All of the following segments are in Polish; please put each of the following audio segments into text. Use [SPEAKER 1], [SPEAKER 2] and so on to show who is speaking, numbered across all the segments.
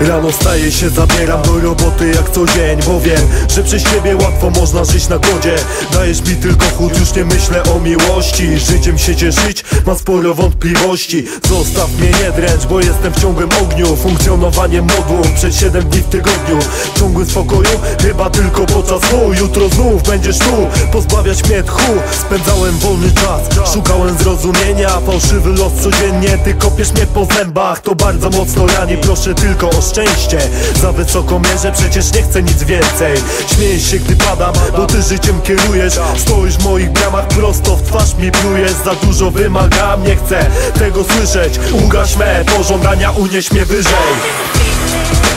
[SPEAKER 1] Rano staję się, zabieram do roboty jak co dzień Bo wiem, że przez ciebie łatwo można żyć na godzie. Dajesz mi tylko chód, już nie myślę o miłości. Życiem się cieszyć, mam sporo wątpliwości. Zostaw mnie nie dręcz, bo jestem w ciągłym ogniu. Funkcjonowanie modłą przed 7 dni w tygodniu. Ciągłym spokoju, chyba tylko snu Jutro znów będziesz tu, pozbawiać mnie tchu Spędzałem wolny czas, szukałem zrozumienia Fałszywy los codziennie, ty kopiesz mnie po zębach To bardzo mocno rani, proszę tylko o szczęście. Za wysoko mierzę, przecież nie chcę nic więcej. Śmieję się gdy padam, bo ty życiem kierujesz. Stoisz w moich bramach, prosto w twarz mi plujesz. Za dużo wymagam, nie chcę tego słyszeć. Ugaś me pożądania, unieś mnie wyżej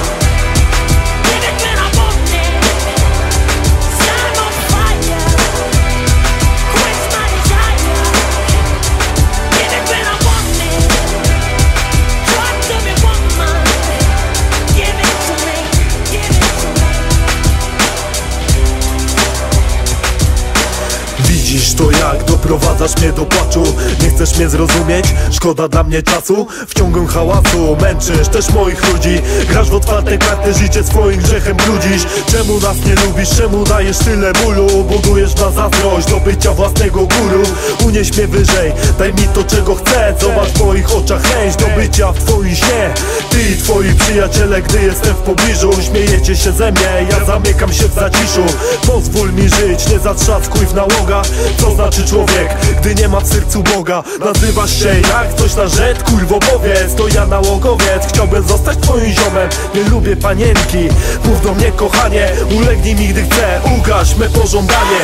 [SPEAKER 1] to jak doprowadzasz mnie do płaczu. Nie chcesz mnie zrozumieć? Szkoda dla mnie czasu. W ciągłym hałasu męczysz też moich ludzi. Grasz w otwarte karty, życie swoim grzechem brudzisz. Czemu nas nie lubisz? Czemu dajesz tyle bólu? Budujesz na zazdrość do bycia własnego guru. Unieś mnie wyżej, daj mi to czego chcę. Zobacz w moich oczach chęć do bycia w twoim śnie. Ty i twoi przyjaciele, gdy jestem w pobliżu Śmiejecie się ze mnie, ja zamykam się w zaciszu. Pozwól mi żyć, nie zatrzaskuj w nałogach. Co znaczy człowiek, gdy nie ma w sercu Boga. Nazywasz się jak coś na rzecz, kurwo powiedz To ja nałogowiec, chciałbym zostać twoim ziomem Nie lubię panienki, mów do mnie kochanie Ulegnij mi gdy chcę, ugaś me pożądanie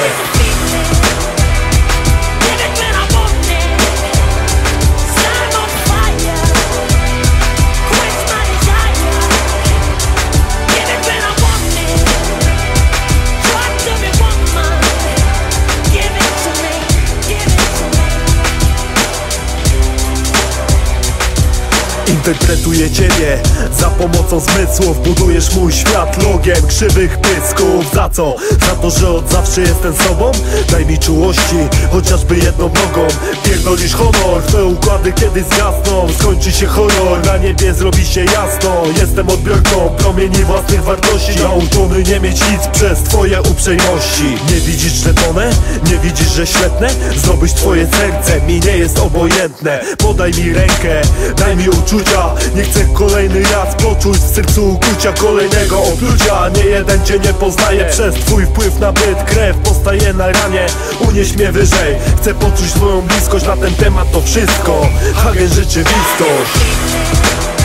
[SPEAKER 1] Interpretuję ciebie. Za pomocą zmysłów Budujesz mój świat logiem krzywych pysków. Za co? Za to, że od zawsze jestem sobą? Daj mi czułości, chociażby jedną nogą. Pierdolisz honor, twoje układy kiedyś zgasną. Skończy się horror, na niebie zrobi się jasno. Jestem odbiorcą promieni własnych wartości Nauczony nie mieć nic przez twoje uprzejmości. Nie widzisz, że tonę? Nie widzisz, że świetne? Zdobyć twoje serce mi nie jest obojętne. Podaj mi rękę, daj mi uczucia. Nie chcę kolejny raz poczuć w sercu ukucia kolejnego oplucia Nie jeden cię nie poznaje. Przez twój wpływ na byt Krew postaje na ranie, unieś mnie wyżej. Chcę poczuć twoją bliskość. Na ten temat to wszystko. Hagen rzeczywistość